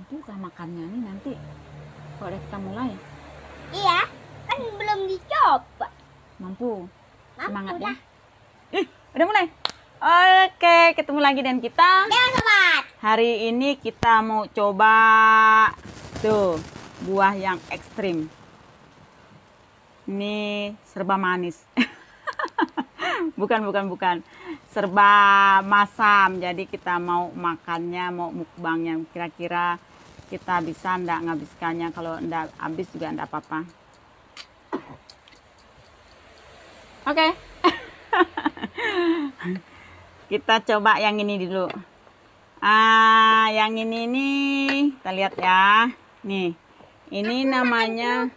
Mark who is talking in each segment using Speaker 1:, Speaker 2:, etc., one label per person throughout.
Speaker 1: Kah makannya nih nanti? Udah kita mulai,
Speaker 2: Iya, kan belum dicoba.
Speaker 1: mampu.
Speaker 2: Mampu
Speaker 1: Semangat ya. Ih, udah mulai. Oke, ketemu lagi dengan kita.
Speaker 2: Sobat.
Speaker 1: Hari ini kita mau coba tuh buah yang ekstrim. Ini serba manis. bukan, bukan, bukan. Serba masam. Jadi kita mau makannya, mau mukbangnya. Kira-kira kita bisa ndak ngabiskannya. Kalau ndak habis juga ndak apa-apa. Oke. kita coba yang ini dulu. Ah, yang ini nih, kita lihat ya. Nih, ini namanya.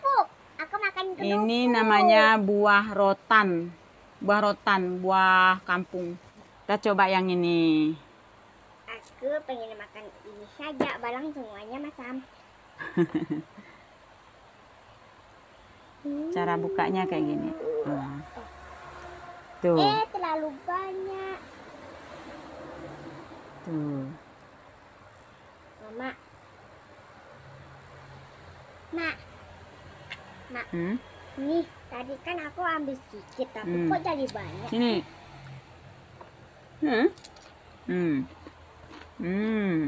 Speaker 2: Aku makan kerupuk.
Speaker 1: ini namanya buah rotan, buah rotan, buah kampung. Kita coba yang ini.
Speaker 2: Aku pengen makan saja, balang semuanya masam.
Speaker 1: Cara bukanya kayak gini. Tuh,
Speaker 2: Eh, terlalu banyak.
Speaker 1: tuh.
Speaker 2: Mama. Mak,
Speaker 1: Hmm?
Speaker 2: nih tadi kan aku ambil sedikit, tapi
Speaker 1: Hmm.
Speaker 2: kok jadi banyak?
Speaker 1: Sini. Hmm? Hmm. Hmm.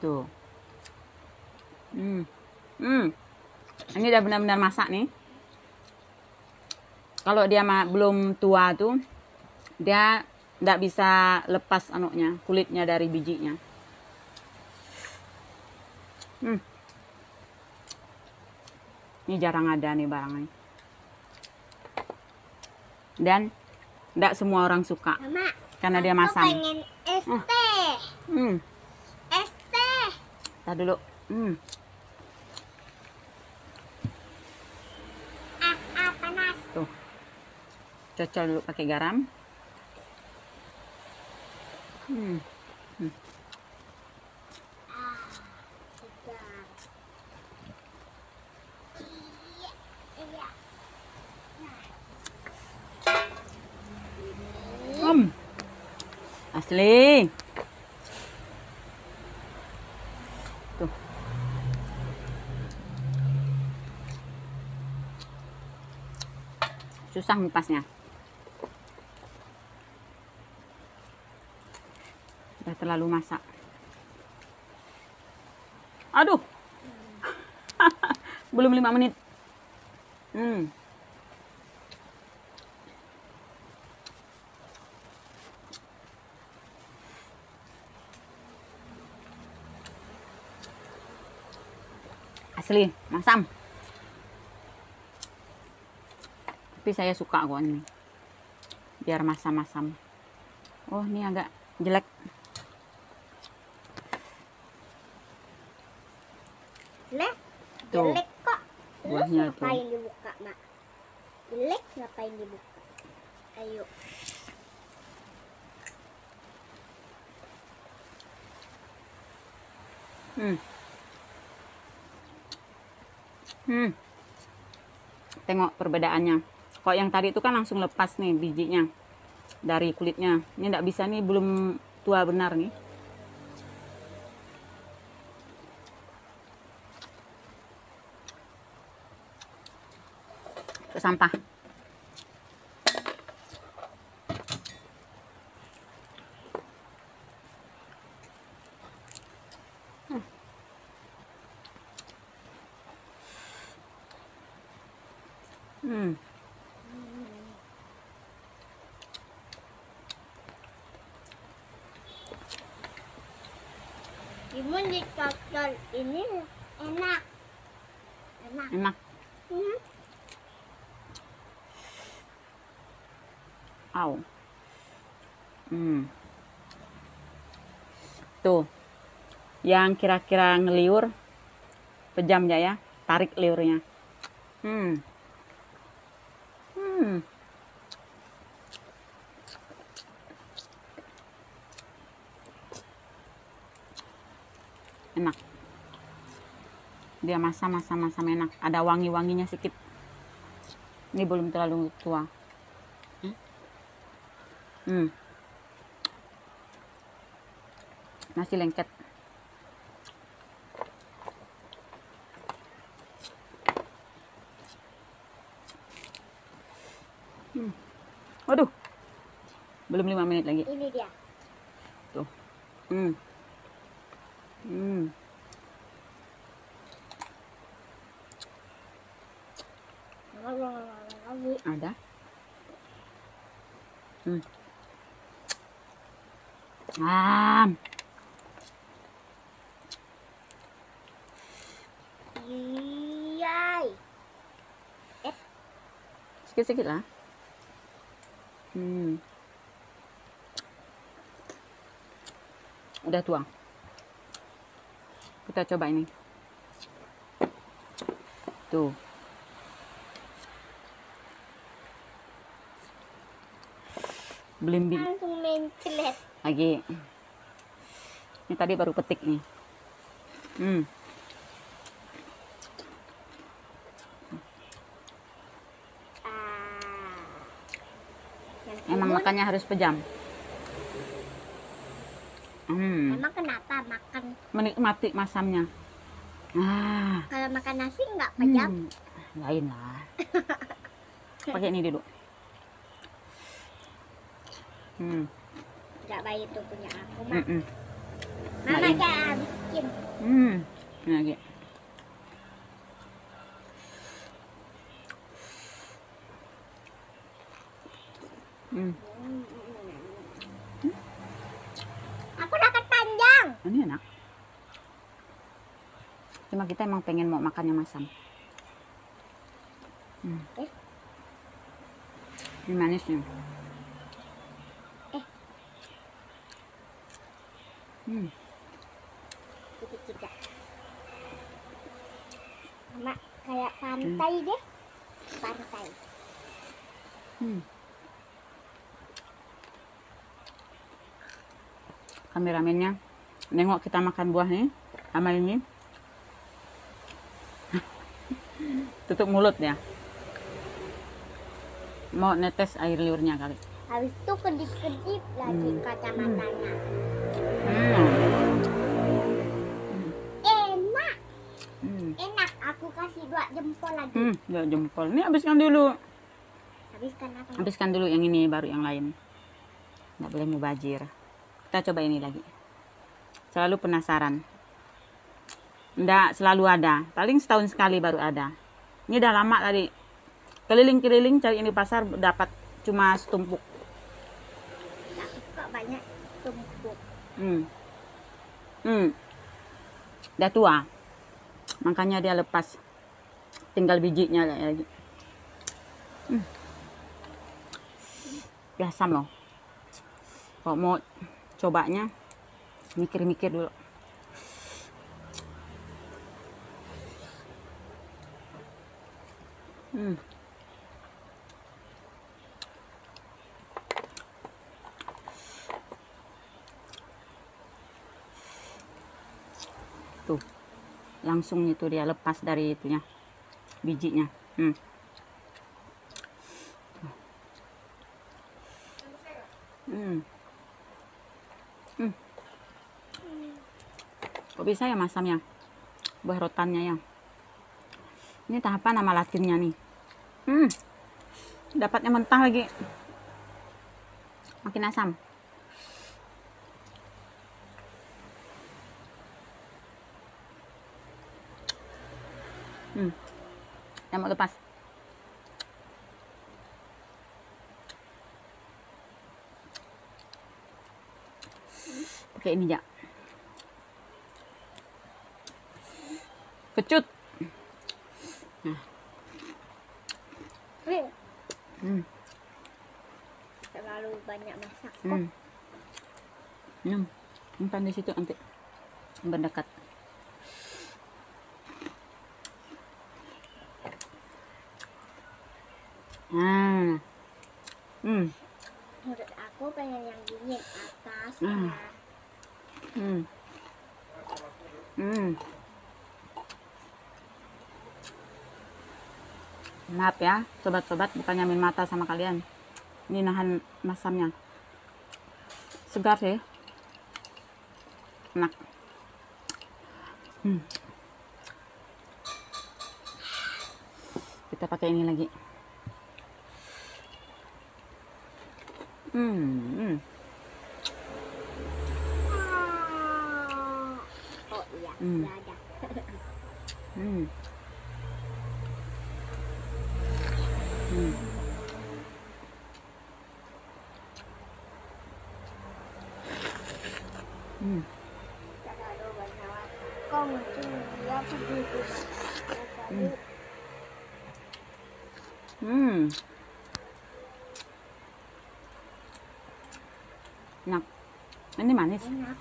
Speaker 1: Tuh. Hmm. Hmm. Ini udah benar-benar masak nih. Kalau dia ma- belum tua tuh, dia nggak bisa lepas anuknya, kulitnya dari bijinya. Hmm. Ini jarang ada nih barangnya. Dan tidak semua orang suka
Speaker 2: Mama,
Speaker 1: karena dia
Speaker 2: aku
Speaker 1: masam.
Speaker 2: pengen es teh.
Speaker 1: Hmm,
Speaker 2: teh.
Speaker 1: Tar dulu. Hmm,
Speaker 2: Ah, ah, panas.
Speaker 1: tuh. Cocol dulu pakai garam. Hmm,
Speaker 2: iya.
Speaker 1: hmm. Asli. Susah ngupasnya. Udah terlalu masak. Aduh. Belum lima menit. Hmm. Asli, masam. Tapi saya suka kok ini. Biar masam-masam. Oh, ini agak jelek.
Speaker 2: Nah,
Speaker 1: Tuh.
Speaker 2: jelek kok.
Speaker 1: Buahnya tuh.
Speaker 2: ngapain dibuka, Mak? Jelek ngapain dibuka? Ayo.
Speaker 1: Hmm. Hmm. Tengok perbedaannya. Kok yang tadi itu kan langsung lepas nih bijinya dari kulitnya. Ini enggak bisa nih belum tua benar nih. Ke sampah. Hmm.
Speaker 2: Timun di koktel ini enak. Enak.
Speaker 1: Enak.
Speaker 2: Hmm.
Speaker 1: Au. Hmm. Tuh. Yang kira-kira ngeliur pejam ya ya. Tarik liurnya. Hmm. Hmm. Enak. Dia masam-masam masam enak. Ada wangi-wanginya sedikit. Ini belum terlalu tua. Hmm. Nasi lengket. Hmm. Waduh. Belum lima menit lagi.
Speaker 2: Ini dia.
Speaker 1: Tuh. Hmm. Hmm. Ada. Hmm. Ah.
Speaker 2: Iyai.
Speaker 1: Sikit-sikit lah. Hmm. Udah tuang. Kita coba ini. Tuh. Belimbing lagi. Ini tadi baru petik nih. Hmm.
Speaker 2: Ah.
Speaker 1: Emang makannya harus pejam. Hmm.
Speaker 2: Emang kenapa makan
Speaker 1: Menikmati masamnya. Ah.
Speaker 2: kalau makan nasi nggak pejam?
Speaker 1: Hmm, lain lah. Pakai ini dulu. Hmm.
Speaker 2: Nggak baik itu punya aku mah.
Speaker 1: Mm -mm.
Speaker 2: Mama jangan bikin.
Speaker 1: Hmm. Ini lagi. Hmm.
Speaker 2: Aku dapat panjang.
Speaker 1: Ini enak. Cuma kita emang pengen mau makan yang masam. Hmm.
Speaker 2: Eh.
Speaker 1: Ini manis nih.
Speaker 2: Eh.
Speaker 1: Hmm.
Speaker 2: Mama kayak pantai deh. Pantai.
Speaker 1: Hmm. Kameramennya nengok kita makan buah nih sama ini. Tutup mulut ya. Mau netes air liurnya kali.
Speaker 2: Habis itu kedip-kedip lagi
Speaker 1: Hmm.
Speaker 2: kacamatanya.
Speaker 1: Hmm.
Speaker 2: Enak,
Speaker 1: Hmm.
Speaker 2: enak. Aku kasih dua jempol lagi.
Speaker 1: Hmm, dua jempol. Ini habiskan dulu.
Speaker 2: Habiskan apa?
Speaker 1: Habiskan dulu yang ini baru yang lain. Nggak boleh mubajir. Kita coba ini lagi. Selalu penasaran. Nggak selalu ada. Paling setahun sekali baru ada. Ini udah lama tadi. Keliling-keliling cari ini pasar dapat cuma setumpuk.
Speaker 2: Kok tumpuk.
Speaker 1: Hmm. Hmm. Udah tua. Makanya dia lepas. Tinggal bijinya lagi. Hmm. Biasa loh. Kalau mau cobanya mikir-mikir dulu. Hmm. Tuh. Langsung itu dia lepas dari itunya. Bijinya. Hmm. Hmm. Hmm. Kok bisa ya masamnya? Buah rotannya ya. Ini tahapan nama latinnya nih. Hmm. Dapatnya mentah lagi. Makin asam. Hmm. Yang mau lepas. Pakai ini ya. Kecut.
Speaker 2: Eh,
Speaker 1: Hmm.
Speaker 2: Terlalu banyak masak kok.
Speaker 1: Hmm. Hmm. Simpan di situ nanti mendekat. Nah. Hmm.
Speaker 2: Menurut aku pengen yang dingin atas.
Speaker 1: Hmm. Hmm. Hmm. Maaf ya, sobat-sobat, bukannya main mata sama kalian. Ini nahan masamnya. Segar sih. Enak. Hmm. Kita pakai ini lagi. Hmm. hmm.
Speaker 2: Oh iya,
Speaker 1: Hmm.
Speaker 2: udah ada.
Speaker 1: Hmm. Hmm. Hmm.
Speaker 2: Terlalu banyak. Kau mungkin dia begitu.
Speaker 1: Hmm. Hmm. Enak. Ini manis.
Speaker 2: Enak.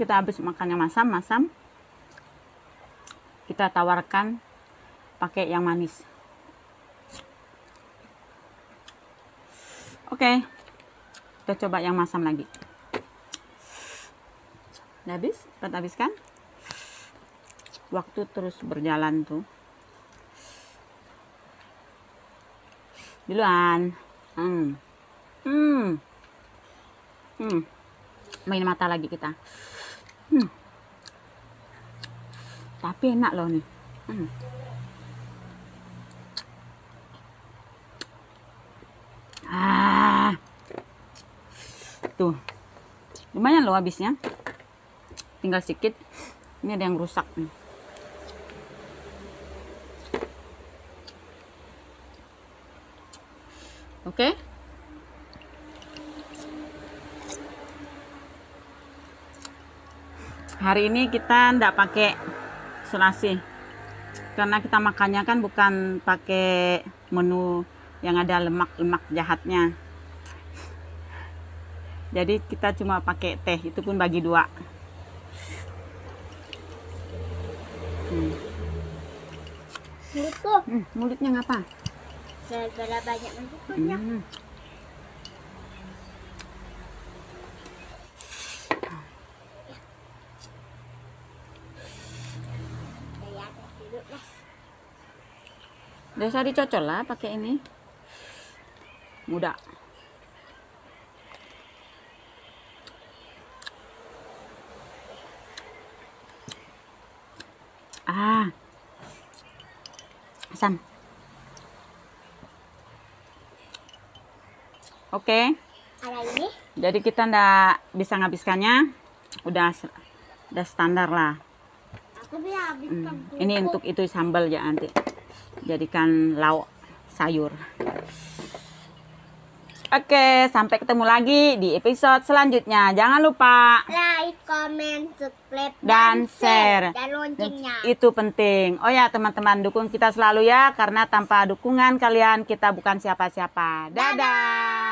Speaker 1: Kita habis makan yang masam, masam. Kita tawarkan pakai yang manis. Oke. Kita coba yang masam lagi. Udah habis? Kita habiskan? Waktu terus berjalan tuh. Duluan. Hmm. Hmm. Hmm. Main mata lagi kita. Hmm. Tapi enak loh nih. Hmm. Ah. Tuh. Lumayan loh habisnya. Tinggal sedikit. Ini ada yang rusak nih. Oke. Hari ini kita ndak pakai selasi. Karena kita makannya kan bukan pakai menu yang ada lemak-lemak jahatnya. Jadi kita cuma pakai teh, itu pun bagi dua. Hmm.
Speaker 2: Mulutku
Speaker 1: Hmm, mulutnya ngapa?
Speaker 2: gara-gara banyak masuknya.
Speaker 1: Hmm.
Speaker 2: Saya tes dulu lah.
Speaker 1: Biasa dicocol lah pakai ini. Mudah. Ah. Asam. Oke.
Speaker 2: Ada ini.
Speaker 1: Jadi kita ndak bisa ngabiskannya. Udah udah standar lah.
Speaker 2: Aku bisa habiskan.
Speaker 1: Hmm, Ini untuk itu sambal ya nanti. Jadikan lauk sayur. Oke, sampai ketemu lagi di episode selanjutnya. Jangan lupa
Speaker 2: like, comment, subscribe,
Speaker 1: Dan share.
Speaker 2: dan loncengnya.
Speaker 1: itu penting. Oh ya, teman-teman, dukung kita selalu ya karena tanpa dukungan kalian kita bukan siapa-siapa. Dadah.